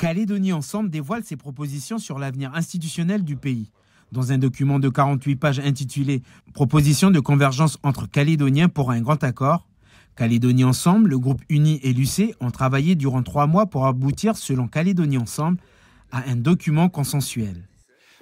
Calédonie Ensemble dévoile ses propositions sur l'avenir institutionnel du pays. Dans un document de 48 pages intitulé Propositions de convergence entre Calédoniens pour un grand accord, Calédonie Ensemble, le groupe Uni et l'UC ont travaillé durant trois mois pour aboutir, selon Calédonie Ensemble, à un document consensuel.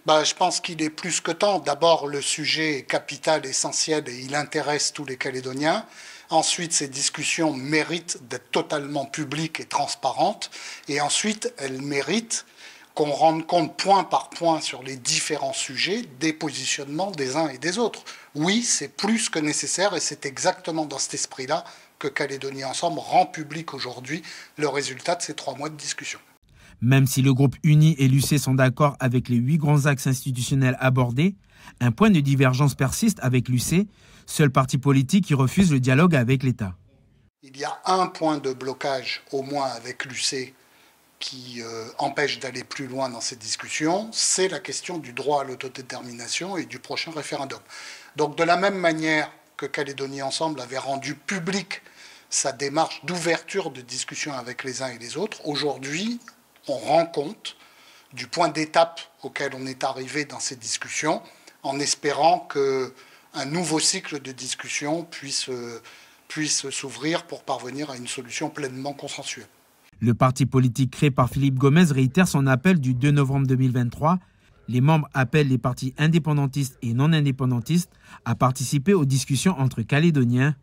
Bah, je pense qu'il est plus que temps. D'abord, le sujet est capital, essentiel et il intéresse tous les Calédoniens. Ensuite, ces discussions méritent d'être totalement publiques et transparentes. Et ensuite, elles méritent qu'on rende compte point par point sur les différents sujets des positionnements des uns et des autres. Oui, c'est plus que nécessaire et c'est exactement dans cet esprit-là que Calédonie Ensemble rend public aujourd'hui le résultat de ces trois mois de discussion. Même si le groupe Uni et l'UC sont d'accord avec les huit grands axes institutionnels abordés, un point de divergence persiste avec l'UC, seul parti politique qui refuse le dialogue avec l'État. Il y a un point de blocage au moins avec l'UC qui euh, empêche d'aller plus loin dans cette discussion, c'est la question du droit à l'autodétermination et du prochain référendum. Donc de la même manière que Calédonie Ensemble avait rendu public sa démarche d'ouverture de discussion avec les uns et les autres, aujourd'hui, on rend compte du point d'étape auquel on est arrivé dans ces discussions, en espérant qu'un nouveau cycle de discussion puisse, puisse s'ouvrir pour parvenir à une solution pleinement consensuelle. Le parti politique créé par Philippe Gomez réitère son appel du 2 novembre 2023. Les membres appellent les partis indépendantistes et non indépendantistes à participer aux discussions entre Calédoniens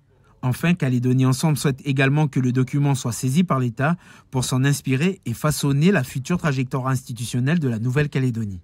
Enfin, Calédonie Ensemble souhaite également que le document soit saisi par l'État pour s'en inspirer et façonner la future trajectoire institutionnelle de la Nouvelle-Calédonie.